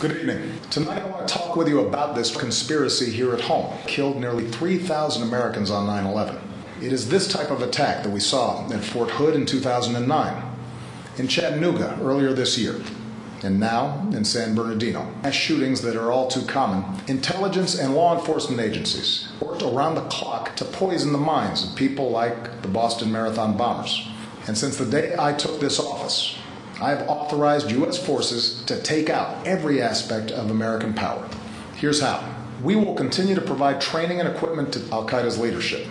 Good evening. Tonight I want to talk with you about this conspiracy here at home. Killed nearly 3,000 Americans on 9 11. It is this type of attack that we saw at Fort Hood in 2009, in Chattanooga earlier this year, and now in San Bernardino. Mass shootings that are all too common. Intelligence and law enforcement agencies worked around the clock to poison the minds of people like the Boston Marathon bombers. And since the day I took this office, I have authorized U.S. forces to take out every aspect of American power. Here's how. We will continue to provide training and equipment to Al Qaeda's leadership,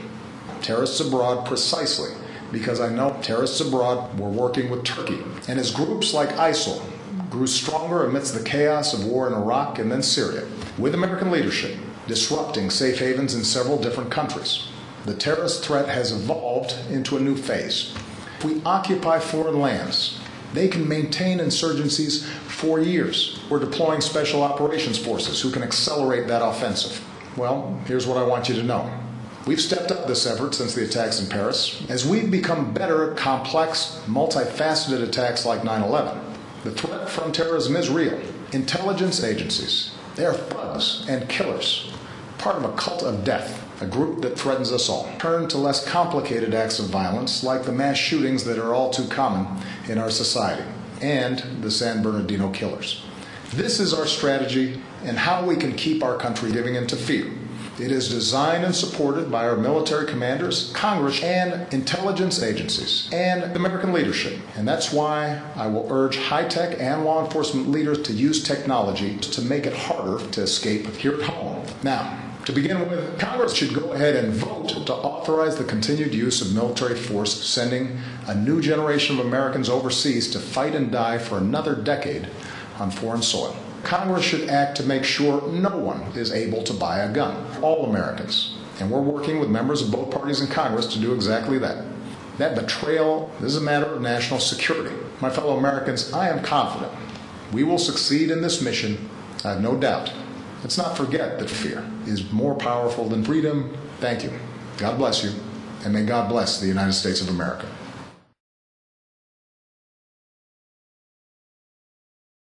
terrorists abroad precisely because I know terrorists abroad were working with Turkey. And as groups like ISIL grew stronger amidst the chaos of war in Iraq and then Syria, with American leadership disrupting safe havens in several different countries, the terrorist threat has evolved into a new phase. If we occupy foreign lands, they can maintain insurgencies for years. We're deploying special operations forces who can accelerate that offensive. Well, here's what I want you to know. We've stepped up this effort since the attacks in Paris. As we've become better at complex, multifaceted attacks like 9 11, the threat from terrorism is real. Intelligence agencies, they are thugs and killers, part of a cult of death a group that threatens us all. Turn to less complicated acts of violence like the mass shootings that are all too common in our society and the San Bernardino killers. This is our strategy and how we can keep our country giving into fear. It is designed and supported by our military commanders, Congress, and intelligence agencies, and American leadership. And that's why I will urge high tech and law enforcement leaders to use technology to make it harder to escape here at home. Now, to begin with, Congress should go ahead and vote to authorize the continued use of military force, sending a new generation of Americans overseas to fight and die for another decade on foreign soil. Congress should act to make sure no one is able to buy a gun. All Americans. And we're working with members of both parties in Congress to do exactly that. That betrayal is a matter of national security. My fellow Americans, I am confident we will succeed in this mission. I have no doubt. Let's not forget that fear is more powerful than freedom. Thank you. God bless you, and may God bless the United States of America.